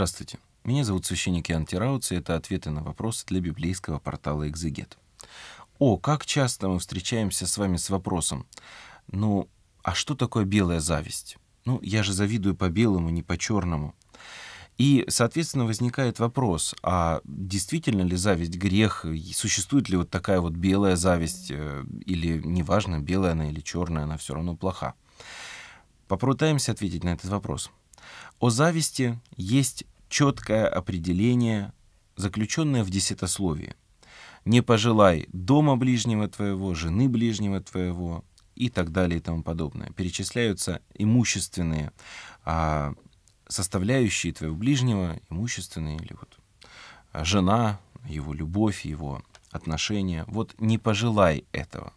Здравствуйте. Меня зовут священник Иоанн Тирауц, и это ответы на вопросы для библейского портала «Экзегет». О, как часто мы встречаемся с вами с вопросом, ну, а что такое белая зависть? Ну, я же завидую по белому, не по черному. И, соответственно, возникает вопрос, а действительно ли зависть грех? Существует ли вот такая вот белая зависть? э, Или, неважно, белая она или черная, она все равно плоха? Попытаемся ответить на этот вопрос. О зависти есть четкое определение, заключенное в десятословии. «Не пожелай дома ближнего твоего, жены ближнего твоего» и так далее и тому подобное. Перечисляются имущественные а, составляющие твоего ближнего, имущественные или вот а, жена, его любовь, его отношения. Вот не пожелай этого.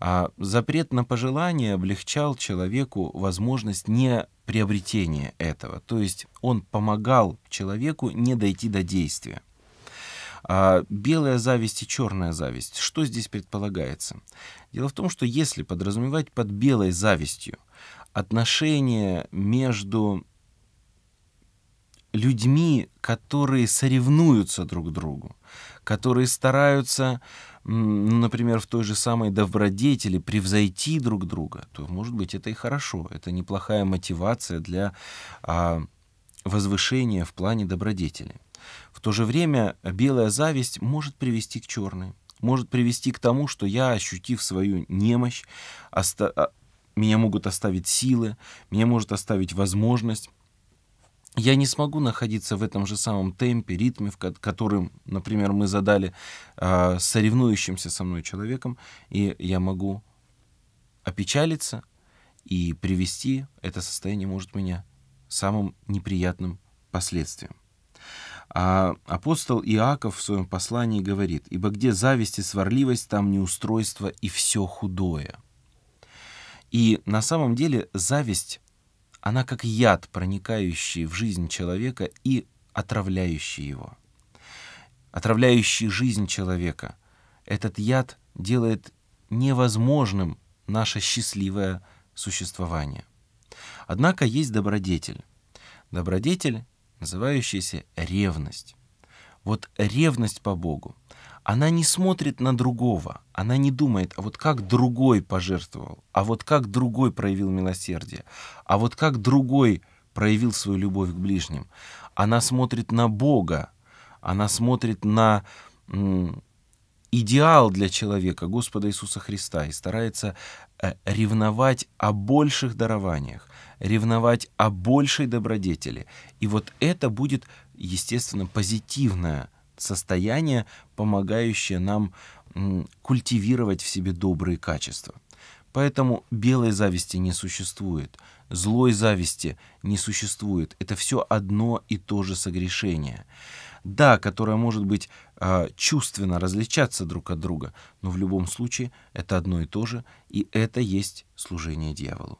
А запрет на пожелание облегчал человеку возможность не приобретения этого. То есть он помогал человеку не дойти до действия. А белая зависть и черная зависть. Что здесь предполагается? Дело в том, что если подразумевать под белой завистью отношения между людьми, которые соревнуются друг другу, которые стараются, ну, например, в той же самой добродетели превзойти друг друга, то, может быть, это и хорошо. Это неплохая мотивация для а, возвышения в плане добродетели. В то же время белая зависть может привести к черной, может привести к тому, что я, ощутив свою немощь, оста- а, меня могут оставить силы, меня может оставить возможность я не смогу находиться в этом же самом темпе, ритме, в ко- которым, например, мы задали а, соревнующимся со мной человеком, и я могу опечалиться и привести это состояние может меня самым неприятным последствиям. А апостол Иаков в своем послании говорит, «Ибо где зависть и сварливость, там неустройство и все худое». И на самом деле зависть она как яд, проникающий в жизнь человека и отравляющий его. Отравляющий жизнь человека. Этот яд делает невозможным наше счастливое существование. Однако есть добродетель. Добродетель, называющаяся ревность. Вот ревность по Богу, она не смотрит на другого, она не думает, а вот как другой пожертвовал, а вот как другой проявил милосердие, а вот как другой проявил свою любовь к ближним. Она смотрит на Бога, она смотрит на идеал для человека Господа Иисуса Христа и старается э, ревновать о больших дарованиях, ревновать о большей добродетели. И вот это будет, естественно, позитивное состояние, помогающее нам культивировать в себе добрые качества. Поэтому белой зависти не существует, злой зависти не существует. Это все одно и то же согрешение. Да, которое может быть э, чувственно различаться друг от друга, но в любом случае это одно и то же, и это есть служение дьяволу.